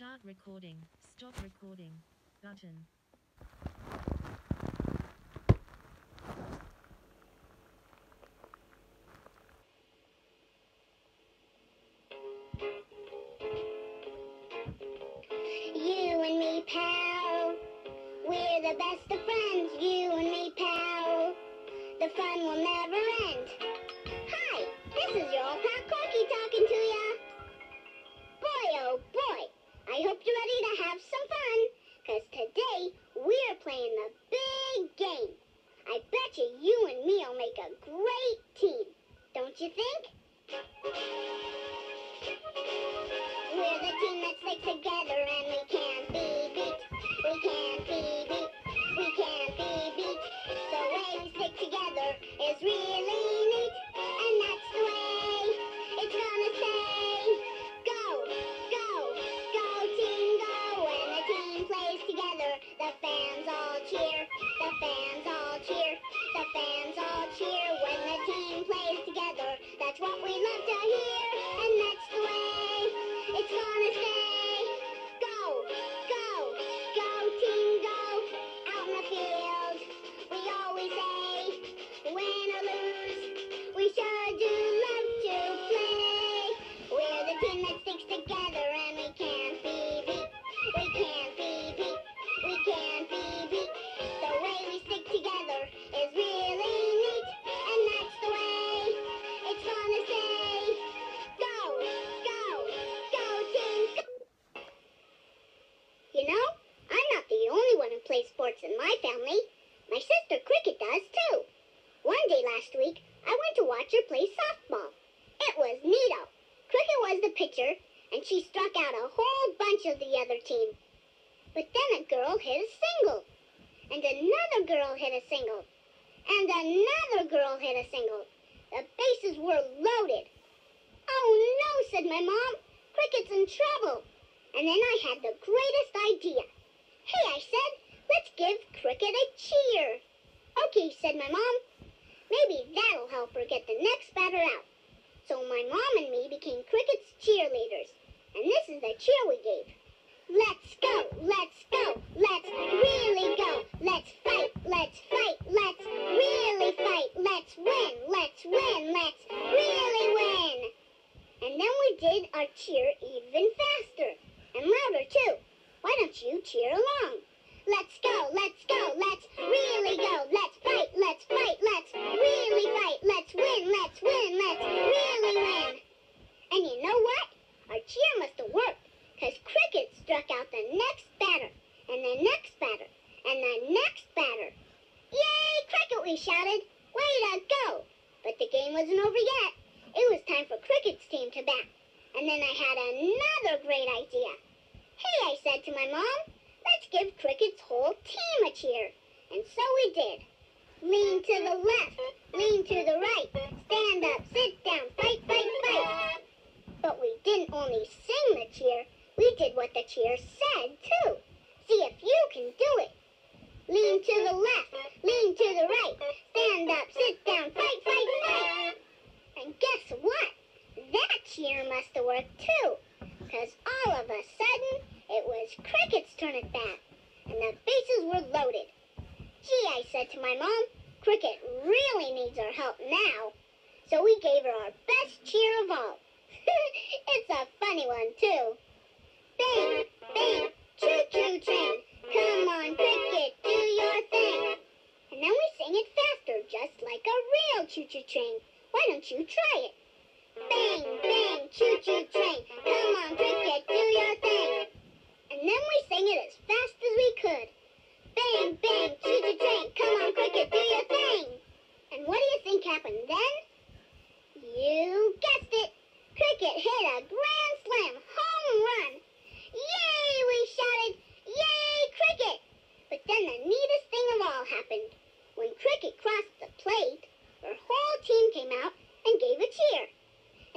Start recording. Stop recording. Button. You know, I'm not the only one who plays sports in my family. My sister Cricket does too. One day last week, I went to watch her play softball. It was neato. Cricket was the pitcher, and she struck out a whole bunch of the other team. But then a girl hit a single, and another girl hit a single, and another girl hit a single. The bases were loaded. Oh no, said my mom. Cricket's in trouble. And then I had the greatest idea. Hey, I said, let's give Cricket a cheer. Okay, said my mom. Maybe that'll help her get the next batter out. So my mom and me became Cricket's cheerleaders. And this is the cheer we gave. Let's go, let's go, let's really go. Let's fight, let's fight, let's really fight. Let's win, let's win, let's really win. And then we did our cheer even faster and louder too. Why don't you cheer along? Let's go, let's go, let's really go. Let's fight, let's fight, let's really fight. Let's win, let's win, let's really win. And you know what? Our cheer must have worked, because Cricket struck out the next batter, and the next batter, and the next batter. Yay, Cricket, we shouted. Way to go! But the game wasn't over yet. It was time for Cricket's team to bat. And then I had another great idea. Hey, I said to my mom, let's give Cricket's whole team a cheer. And so we did. Lean to the left, lean to the right, stand up, sit down, fight, fight, fight. But we didn't only sing the cheer, we did what the cheer said too. See if you can do it. Cricket hit a grand slam home run. Yay, we shouted. Yay, Cricket. But then the neatest thing of all happened. When Cricket crossed the plate, her whole team came out and gave a cheer.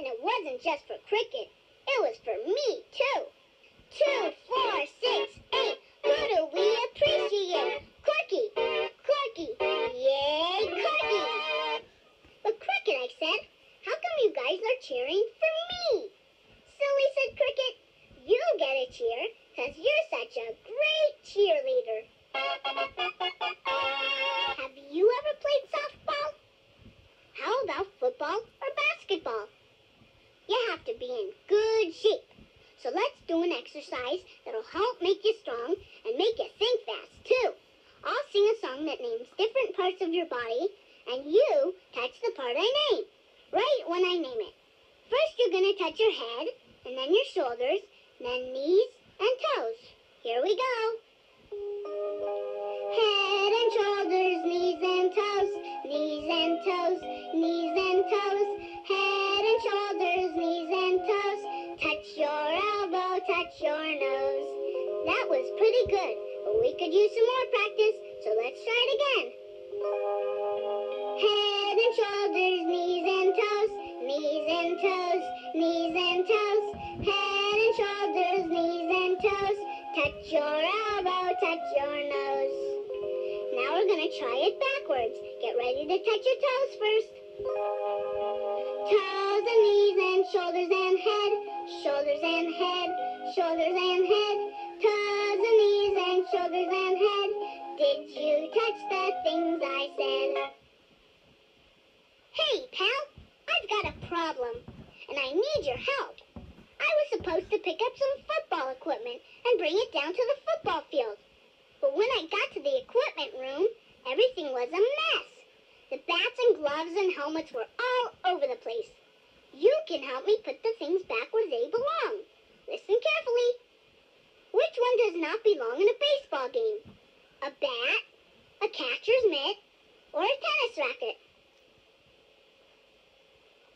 And it wasn't just for Cricket. It was for me, too. Two, four, six, eight. Who do we appreciate? Corky, Corky, yay, Corky. But Cricket, I said, how come you guys are cheering for me? Cricket. You get a cheer because you're such a great cheerleader. Have you ever played softball? How about football or basketball? You have to be in good shape. So let's do an exercise that'll help make you strong and make you think fast, too. I'll sing a song that names different parts of your body, and you touch the part I name, right when I name it. First, you're going to touch your head, and then your shoulders, then knees and toes. Here we go. Head and shoulders, knees and toes, knees and toes, knees and toes, head and shoulders, knees and toes. Touch your elbow, touch your nose. That was pretty good, but we could use some more practice, so let's try it again. Head and shoulders, knees and and toes, knees and toes, head and shoulders, knees and toes. Touch your elbow, touch your nose. Now we're gonna try it backwards. Get ready to touch your toes first. Toes and knees and shoulders and head, shoulders and head, shoulders and head, toes and knees and shoulders and head. Did you touch the things I said? Hey, pal, I've got a problem, and I need your help. I was supposed to pick up some football equipment and bring it down to the football field. But when I got to the equipment room, everything was a mess. The bats and gloves and helmets were all over the place. You can help me put the things back where they belong. Listen carefully. Which one does not belong in a baseball game? A bat, a catcher's mitt, or a tennis racket?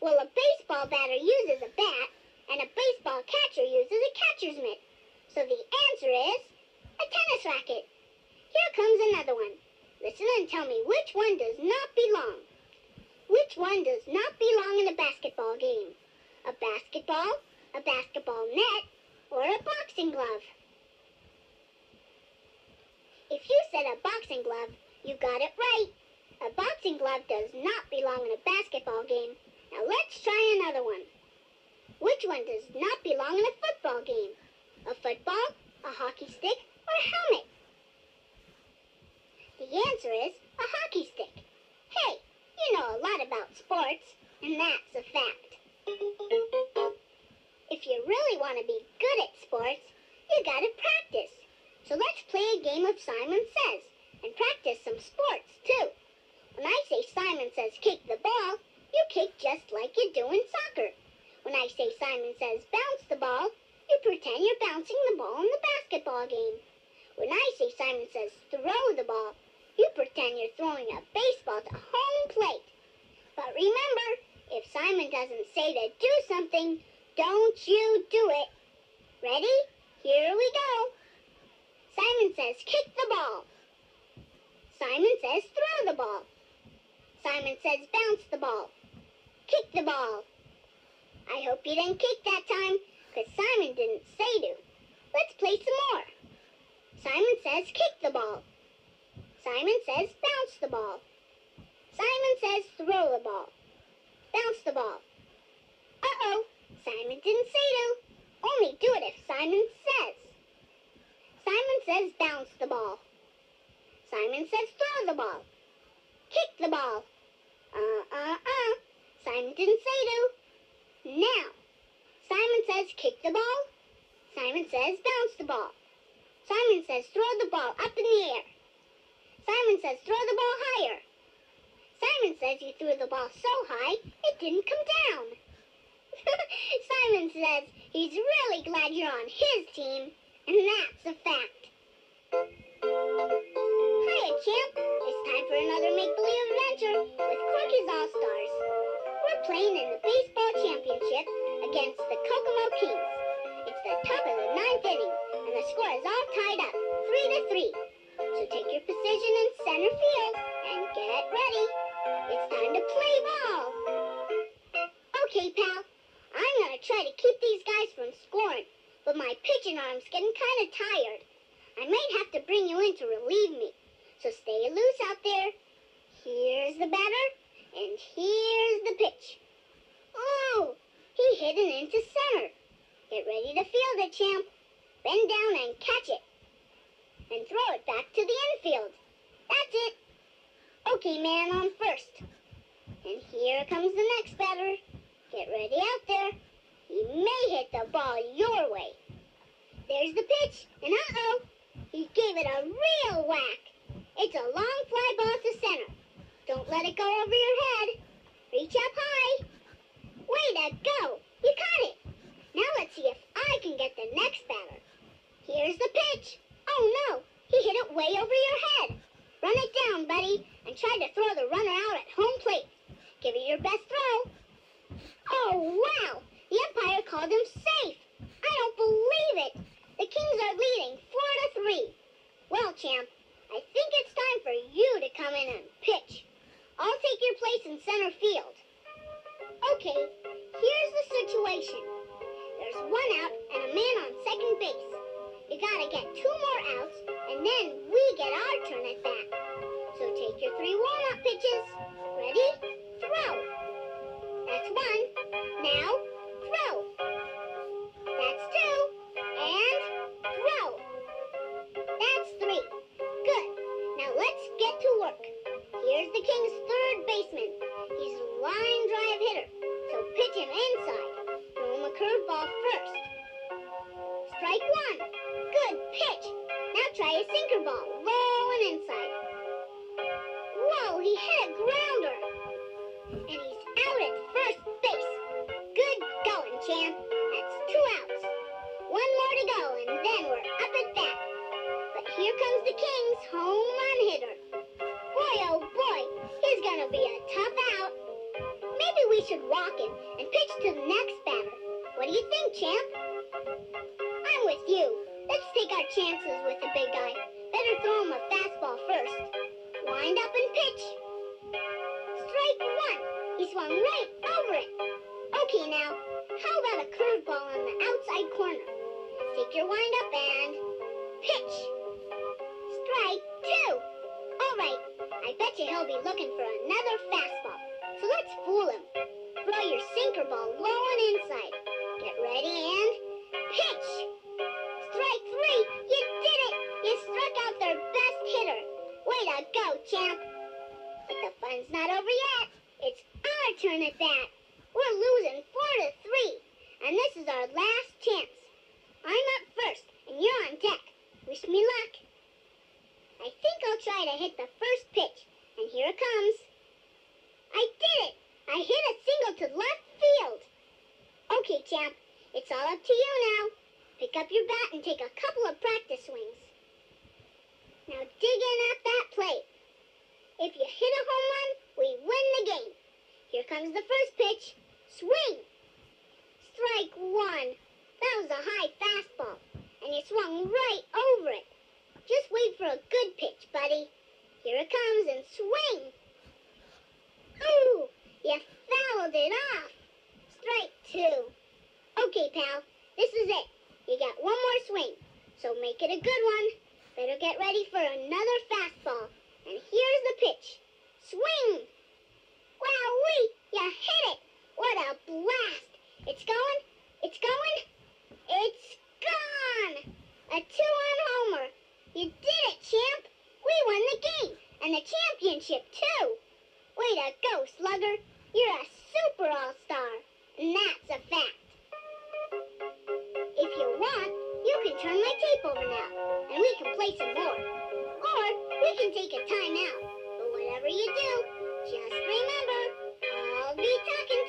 Well, a baseball batter uses a bat, and a baseball catcher uses a catcher's mitt. So the answer is a tennis racket. Here comes another one. Listen and tell me which one does not belong. Which one does not belong in a basketball game? A basketball, a basketball net, or a boxing glove? If you said a boxing glove, you got it right. A boxing glove does not belong in a basketball game. Now let's try another one. Which one does not belong in a football game? A football, a hockey stick, or a helmet? The answer is a hockey stick. Hey, you know a lot about sports, and that's a fact. If you really want to be good at sports, you gotta practice. So let's play a game of Simon Says and practice some sports too. When I say Simon Says kick the ball, you kick just like you do in soccer. When I say Simon Says bounce the ball, you pretend you're bouncing the ball in the basketball game. When I say Simon Says throw the ball, you pretend you're throwing a baseball to home plate. But remember, if Simon doesn't say to do something, don't you do it. Ready? Here we go. Simon says kick the ball. Simon says throw the ball. Simon says bounce the ball. Kick the ball. I hope you didn't kick that time, because Simon didn't say to. Let's play some more. Simon says kick the ball. Simon says bounce the ball. Simon says throw the ball. Bounce the ball. Uh-oh, Simon didn't say to. Only do it if Simon says. Simon says bounce the ball. Simon says throw the ball. Kick the ball. Uh-uh-uh. Simon didn't say to. Now, Simon says kick the ball. Simon says bounce the ball. Simon says throw the ball up in the air. Simon says throw the ball higher. Simon says you threw the ball so high it didn't come down. Simon says he's really glad you're on his team, and that's a fact. Hiya, champ. It's time for another make-believe adventure with Corky's All-Stars. Playing in the baseball championship against the Kokomo Kings. It's the top of the ninth inning, and the score is all tied up, three to three. So take your position in center field and get ready. It's time to play ball. Okay, pal. I'm gonna try to keep these guys from scoring, but my pitching arm's getting kind of tired. I might have to bring you in to relieve me. So stay loose out there. Here's the batter, and here's the pitch. Oh, he hit it into center. Get ready to field it, champ. bend down and catch it. And throw it back to the infield. That's it. Okay, man on first. And here comes the next batter. Get ready out there. He may hit the ball your way. There's the pitch, and uh-oh, he gave it a real whack. It's a long fly ball to center. Don't let it go over your head. Reach up high. Way to go! You caught it. Now let's see if I can get the next batter. Here's the pitch. Oh no, he hit it way over your head. Run it down, buddy, and try to throw the runner out at home plate. Give it your best throw. Oh wow! The umpire called him safe. I don't believe it. The Kings are leading four to three. Well, champ, I think it's time for you to come in and pitch. I'll take your place in center field. Okay, here's the situation. There's one out and a man on second base. You gotta get two more outs, and then we get our turn at bat. So take your three warm-up pitches. Hit a grounder. And he's out at first base. Good going, champ. That's two outs. One more to go, and then we're up at bat. But here comes the King's home run hitter. Boy, oh boy, he's gonna be a tough out. Maybe we should walk him and pitch to the next batter. What do you think, champ? I'm with you. Let's take our chances with the big guy. Better throw him a fastball first. Wind up and pitch. Strike one. He swung right over it. Okay, now, how about a curveball on the outside corner? Take your wind up and pitch. Strike two. All right, I bet you he'll be looking for another fastball. So let's fool him. Throw your sinker ball low and inside. Get ready and pitch. Strike three. You did it. You struck out their best hitter. Way to go, champ. But fun's not over yet. It's our turn at bat. We're losing four to three, and this is our last chance. I'm up first, and you're on deck. Wish me luck. I think I'll try to hit the first pitch, and here it comes. I did it! I hit a single to left field. Okay, champ, it's all up to you now. Pick up your bat and take a couple of practice swings. Now dig in at that plate. If you hit a home run, we win the game. Here comes the first pitch. Swing! Strike one. That was a high fastball, and you swung right over it. Just wait for a good pitch, buddy. Here it comes and swing. Ooh, you fouled it off. Strike two. Okay, pal, this is it. You got one more swing, so make it a good one. Better get ready for another fastball. And here's the pitch. Swing! Wowee! You hit it! What a blast! It's going! It's going! It's gone! A two-on homer! You did it, champ! We won the game! And the championship, too! Way to go, Slugger! You're a super all-star! And that's a fact! If you want, you can turn my tape over now, and we can play some more. Or we can take a timeout. But whatever you do, just remember, I'll be talking